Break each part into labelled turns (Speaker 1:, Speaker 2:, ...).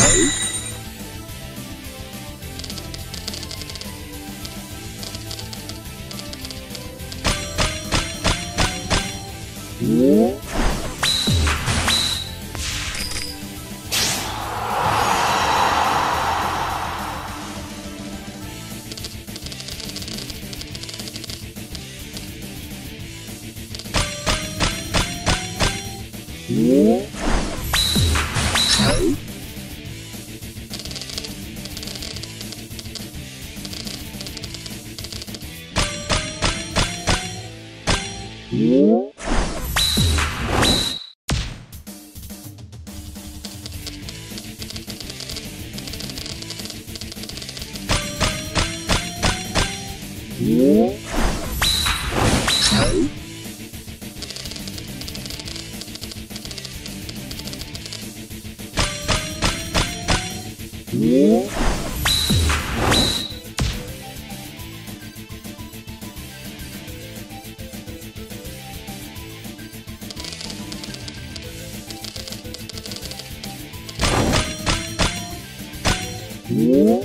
Speaker 1: nữ Yeah. Yeah. Yeah.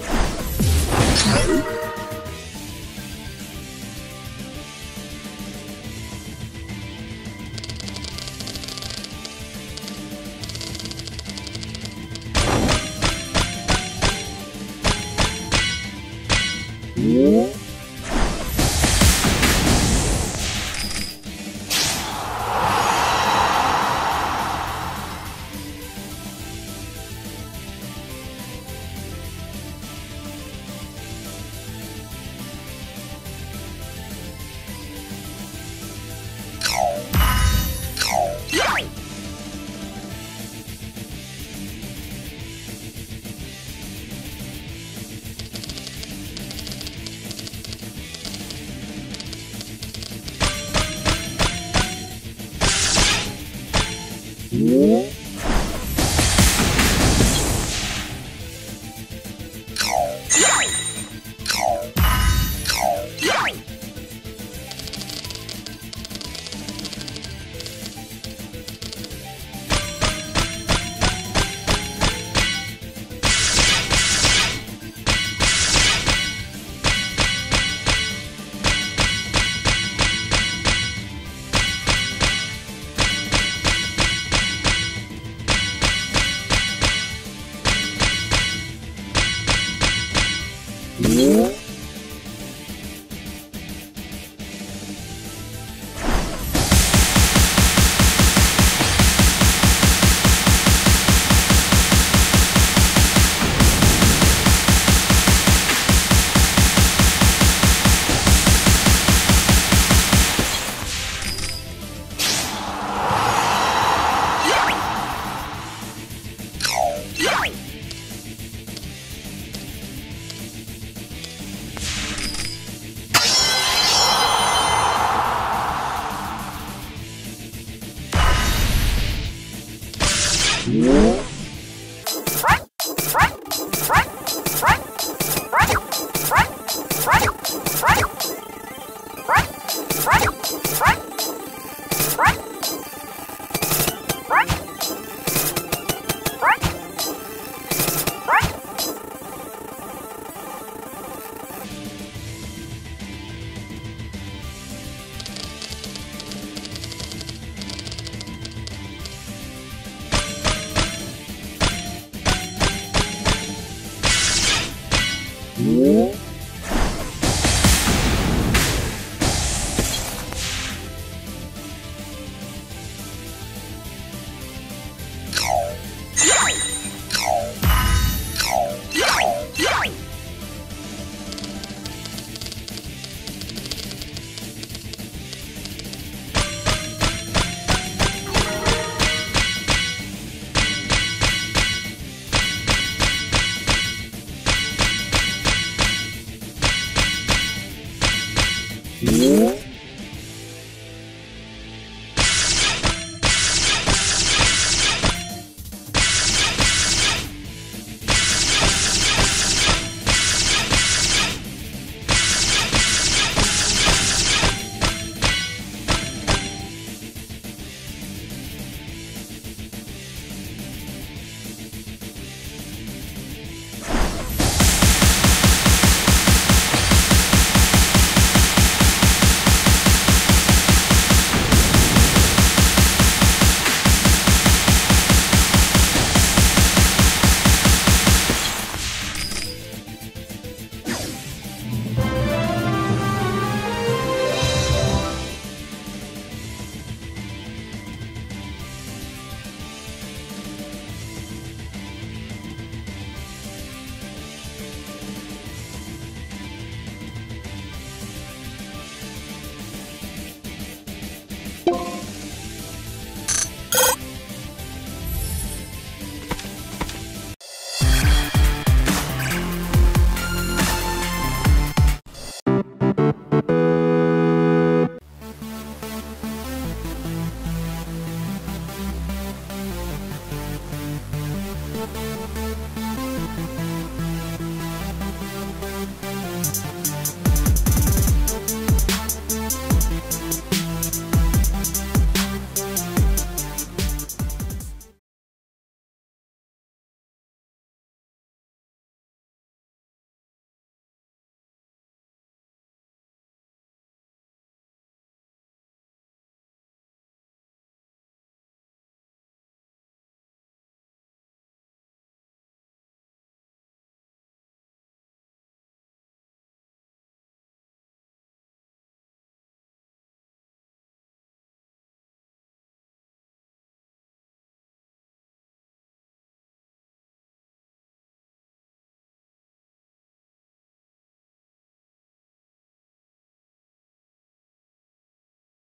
Speaker 1: Yeah. Yeah.